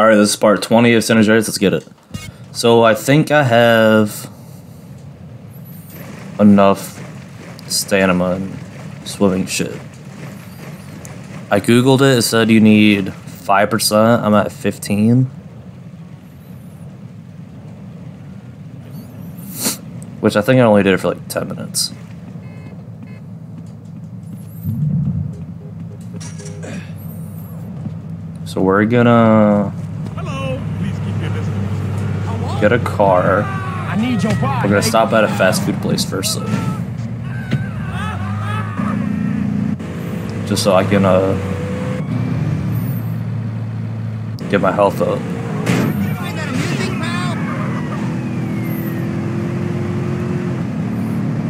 Alright, this is part 20 of San Andreas. Let's get it. So I think I have enough stamina and swimming shit. I googled it, it said you need 5%. I'm at 15. Which I think I only did it for like 10 minutes. So we're gonna Hello. Please keep your distance. Get a car. I need your ride. We're gonna stop at a fast food place first, though. Just so I can uh, get my health up.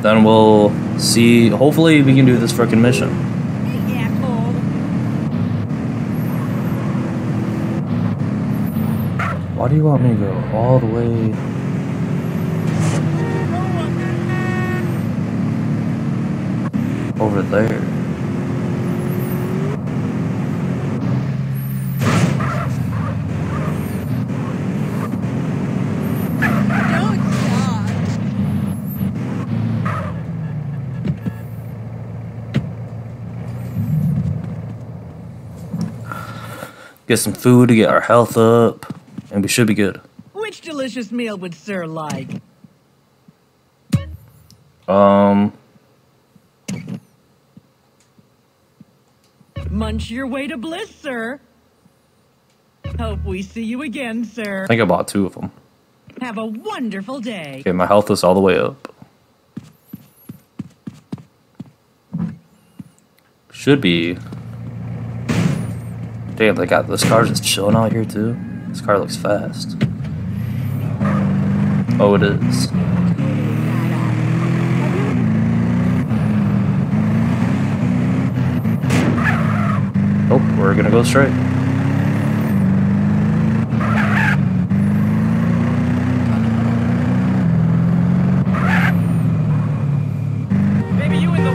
Then we'll see. Hopefully, we can do this freaking mission. Why do you want me to go all the way? Over there. Get some food to get our health up, and we should be good. Which delicious meal would Sir like? Um, Munch your way to bliss, sir. Hope we see you again, sir. I think I bought two of them. Have a wonderful day. Okay, my health is all the way up. Should be. Damn, they got this car just chilling out here too. This car looks fast. Oh, it is. Oh, we're gonna go straight.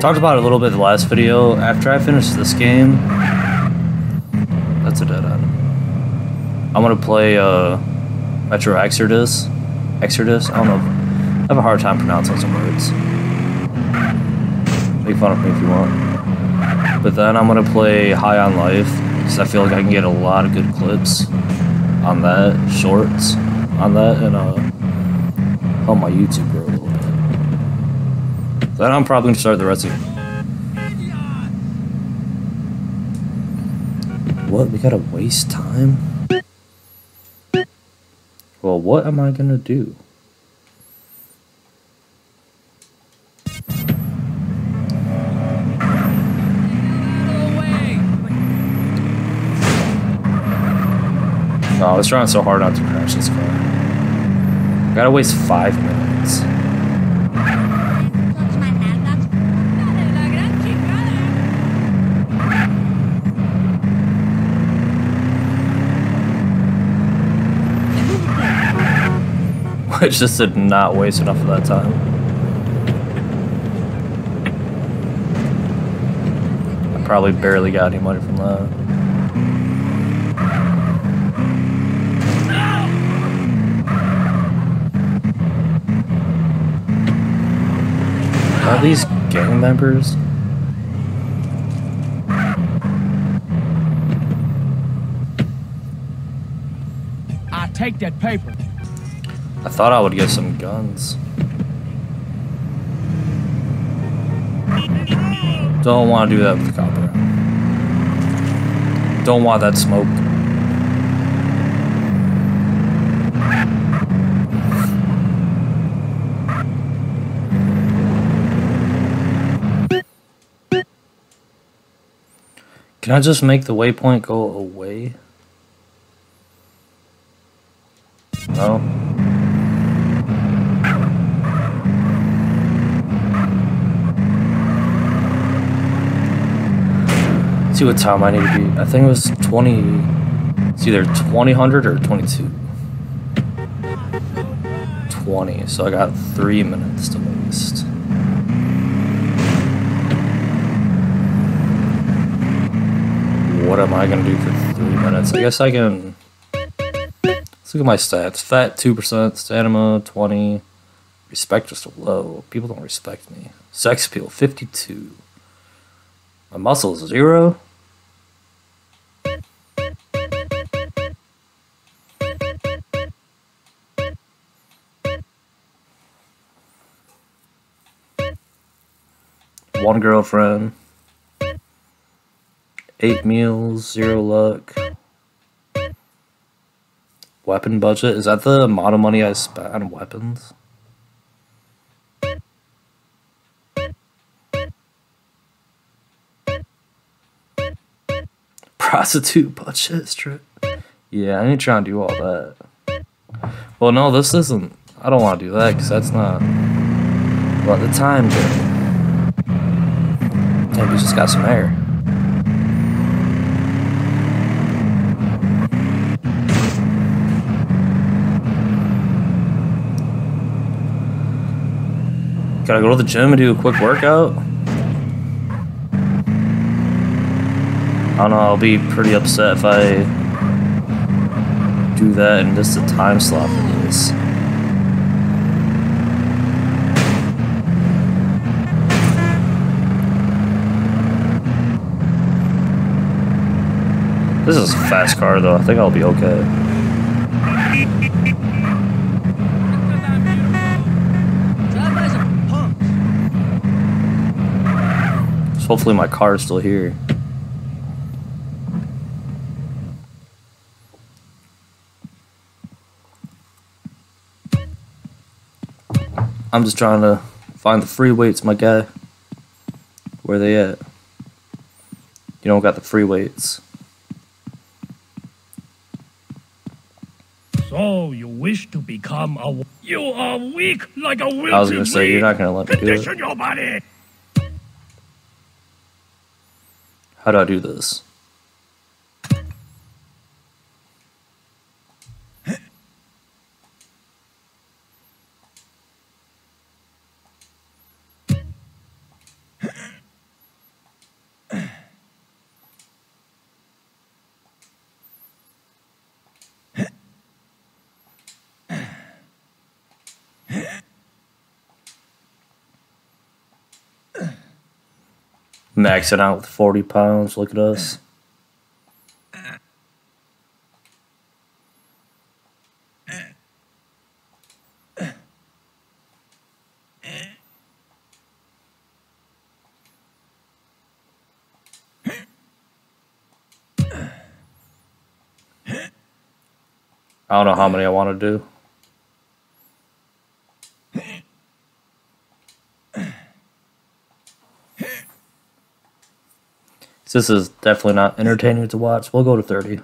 Talked about it a little bit in the last video. After I finish this game, that's a dead end. I'm gonna play uh, Metro Exodus. Exodus. I don't know. I have a hard time pronouncing some words. Make fun of me if you want. But then I'm gonna play High on Life because I feel like I can get a lot of good clips on that, shorts on that, and uh, help my YouTube grow a little bit. Then I'm probably gonna start the rest of it. What? We gotta waste time? Well, what am I gonna do? No, I was trying so hard not to crash this car. I gotta waste five minutes. Which just did not waste enough of that time. I probably barely got any money from that. Are these gang members? I take that paper. I thought I would get some guns. Don't want to do that with the copper. Don't want that smoke. Can I just make the waypoint go away? No. See what time I need to be. I think it was 20. It's either 2000 or 22. 20. So I got three minutes to waste. What am I gonna do for three minutes? I guess I can Let's look at my stats. Fat two percent, stamina twenty, respect just low. People don't respect me. Sex appeal fifty two. My muscles zero. One girlfriend. Eight meals, zero luck. Weapon budget? Is that the amount of money I spent on weapons? Prostitute budget strip? Yeah, I ain't trying to do all that. Well, no, this isn't. I don't want to do that because that's not what the time did. Maybe we just got some air. Gotta go to the gym and do a quick workout. I don't know, I'll be pretty upset if I do that and just the time slot for this. This is a fast car though, I think I'll be okay. So hopefully my car is still here. I'm just trying to find the free weights, my guy. Where they at? You don't got the free weights. So you wish to become a? You are weak like a wilted I was gonna say you're not gonna let me do it. Condition your body. How do I do this? Maxing out with 40 pounds. Look at us. I don't know how many I want to do. This is definitely not entertaining to watch. We'll go to 30.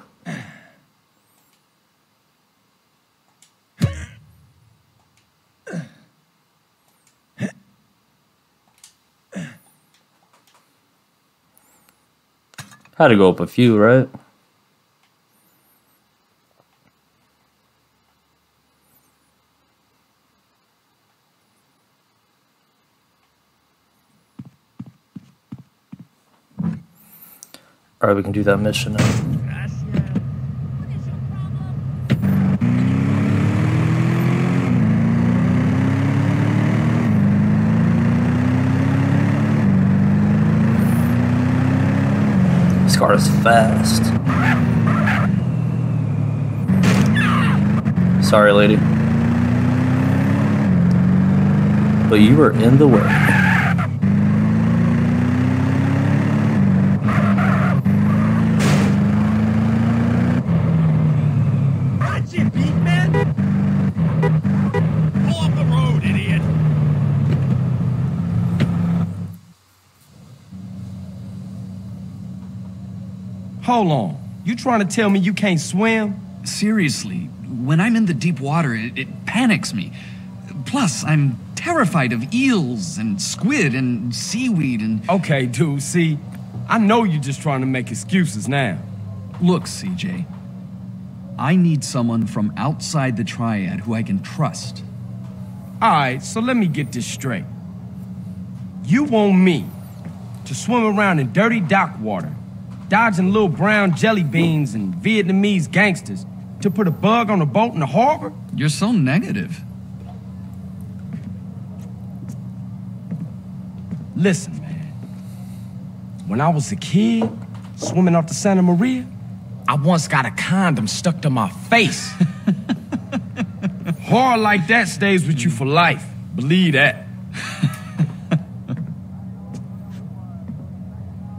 Had to go up a few, right? Alright, we can do that mission now. This car is fast. Sorry, lady. But you were in the way. That's it, beat man. Pull off the road, idiot. Hold on. You trying to tell me you can't swim? Seriously, when I'm in the deep water, it, it panics me. Plus, I'm terrified of eels and squid and seaweed and. Okay, dude, see, I know you're just trying to make excuses now. Look, CJ. I need someone from outside the triad who I can trust. Alright, so let me get this straight. You want me to swim around in dirty dock water, dodging little brown jelly beans and Vietnamese gangsters, To put a bug on a boat in the harbor? You're so negative. Listen, man. When I was a kid, swimming off the Santa Maria, I once got a condom stuck to my face. Horror like that stays with you for life. Believe that.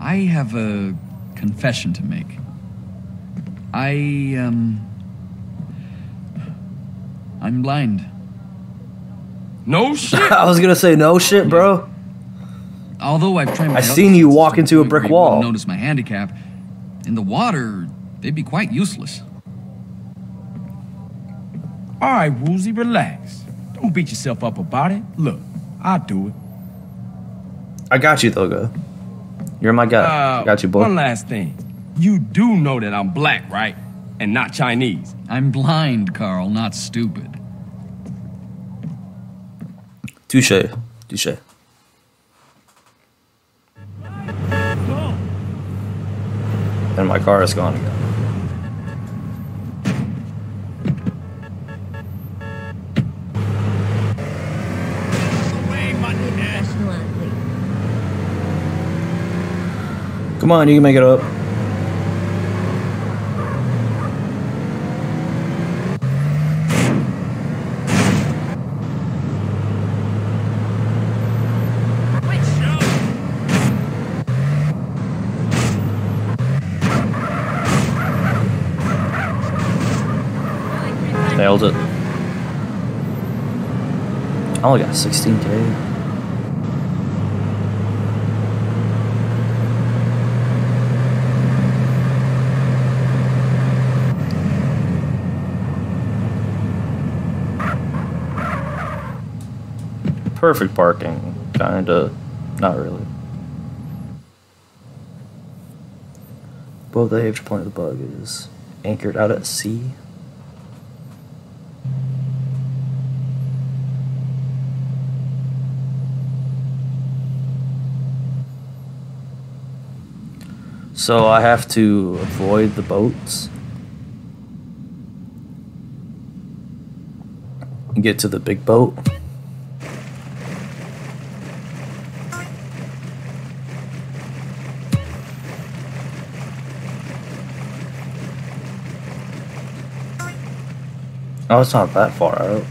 I have a confession to make. I, um. I'm blind. No shit. I was gonna say no shit, bro. Although I've trained my I've seen you walk into a brick where you wouldn't wall. Notice my handicap. In the water, they'd be quite useless. All right, Woozie, relax. Don't beat yourself up about it. Look, I'll do it. I got you, Thoga. You're my guy. Uh, got you, boy. One last thing. You do know that I'm black, right? And not Chinese. I'm blind, Carl, not stupid. Touche. Touche. And my car is gone again. Come on, you can make it up. Nailed it. I only got 16k. Perfect parking, kinda. Not really. Well, the age point of the bug is anchored out at sea. So I have to avoid the boats. and Get to the big boat. Oh, it's not that far out.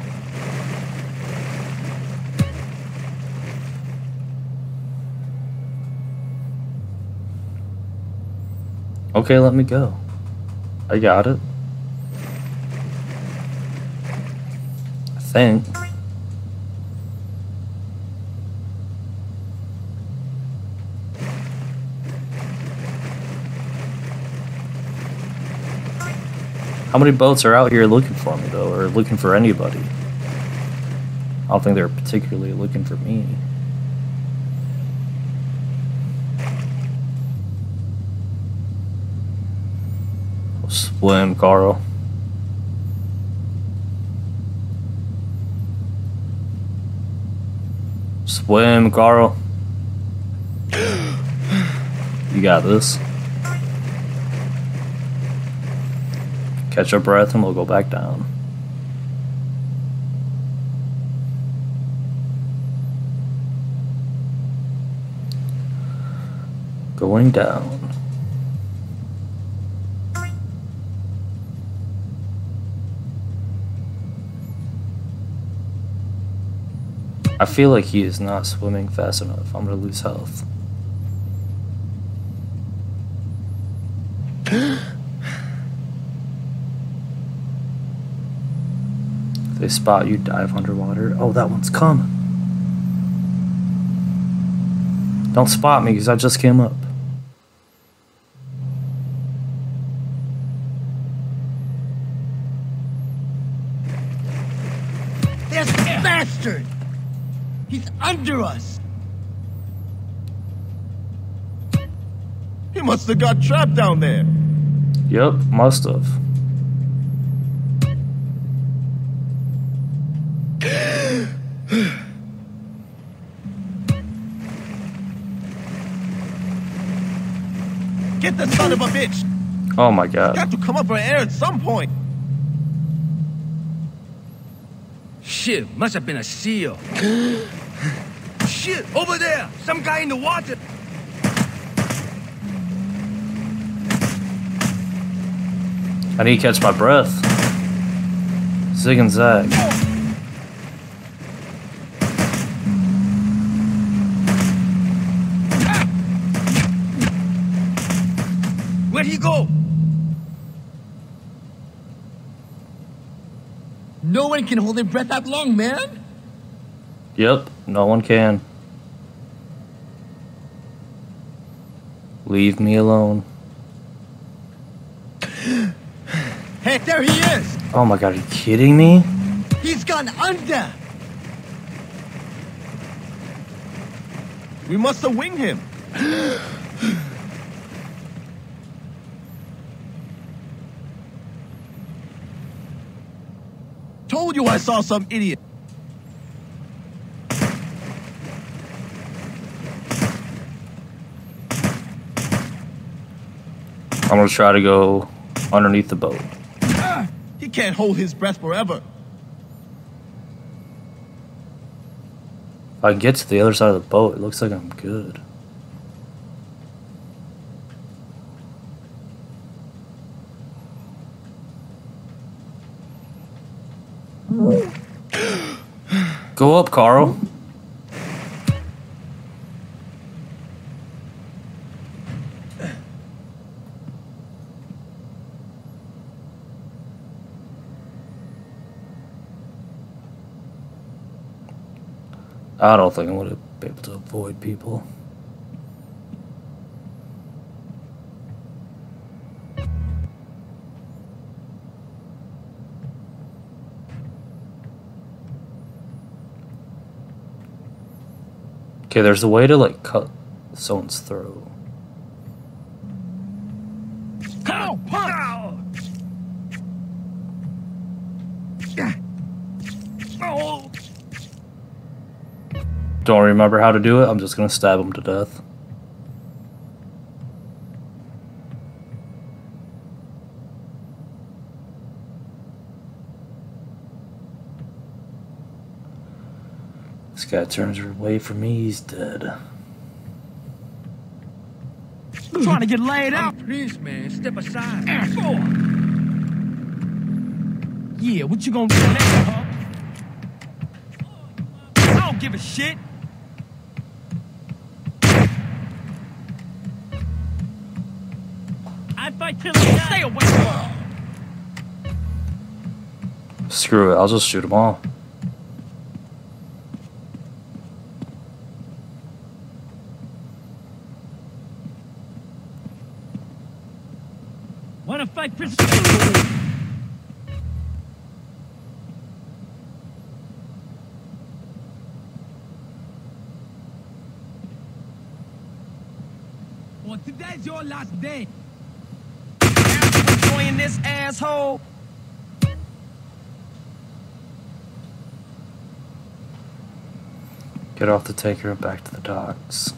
Okay, let me go. I got it. I think. How many boats are out here looking for me, though, or looking for anybody? I don't think they're particularly looking for me. Swim, Carl. Swim, Carl. You got this. Catch our breath and we'll go back down. Going down. I feel like he is not swimming fast enough. I'm gonna lose health. They spot you, dive underwater. Oh, that one's coming. Don't spot me because I just came up. This bastard! He's under us! He must have got trapped down there. Yep, must have. Hit the son of a bitch! Oh my god. Got to come up for air at some point. Shit, must have been a seal. Shit, over there! Some guy in the water! I need to catch my breath. Zig and Zag. No one can hold their breath that long, man. Yep, no one can. Leave me alone. Hey, there he is. Oh my god, are you kidding me? He's gone under. We must have winged him. Told you I saw some idiot. I'm gonna try to go underneath the boat. Ah, he can't hold his breath forever. If I get to the other side of the boat, it looks like I'm good. Go up, Carl. I don't think I'm gonna be able to avoid people. Okay, there's a way to like cut someone's throat. Ow! Ow! Don't remember how to do it. I'm just gonna stab him to death. Guy turns away from me, he's dead. I'm Trying to get laid out. Please, man, step aside. Yeah, what you gonna do now, huh? I don't give a shit. I fight till I die. Stay away. Screw it, I'll just shoot them all. Fight for Well, today's your last day. Enjoying this asshole. Get off the taker and back to the docks.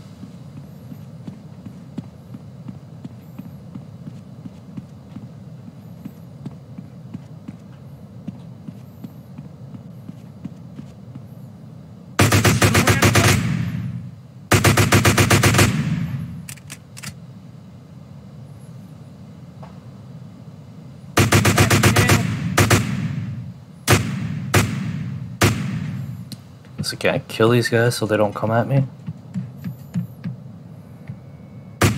So can I kill these guys so they don't come at me?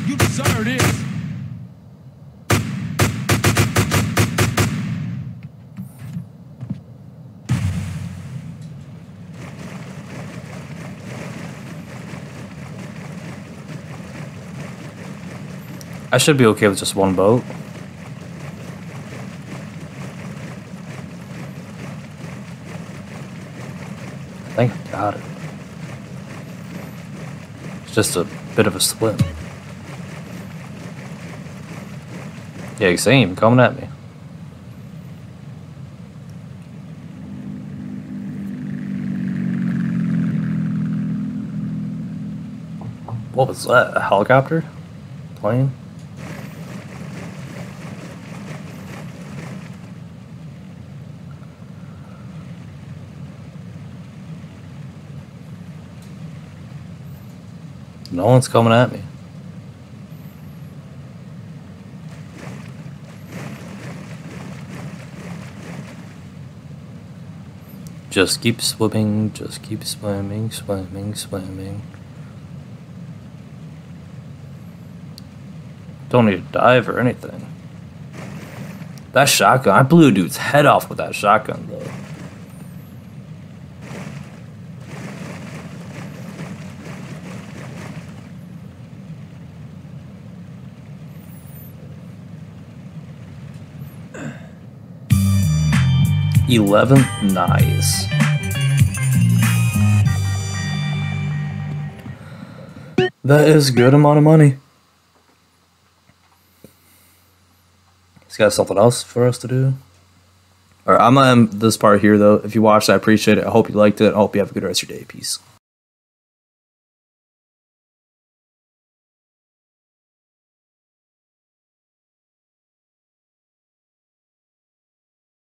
You deserve this. I should be okay with just one boat. Got it. It's just a bit of a split. Yeah, he's ain't coming at me. What was that? A helicopter? Plane? No one's coming at me. Just keep swimming, just keep swimming, swimming, swimming. Don't need to dive or anything. That shotgun, I blew a dude's head off with that shotgun though. Eleven, nice. That is good amount of money. He's got something else for us to do. Alright, I'm gonna end this part here though. If you watched, I appreciate it. I hope you liked it. I hope you have a good rest of your day. Peace.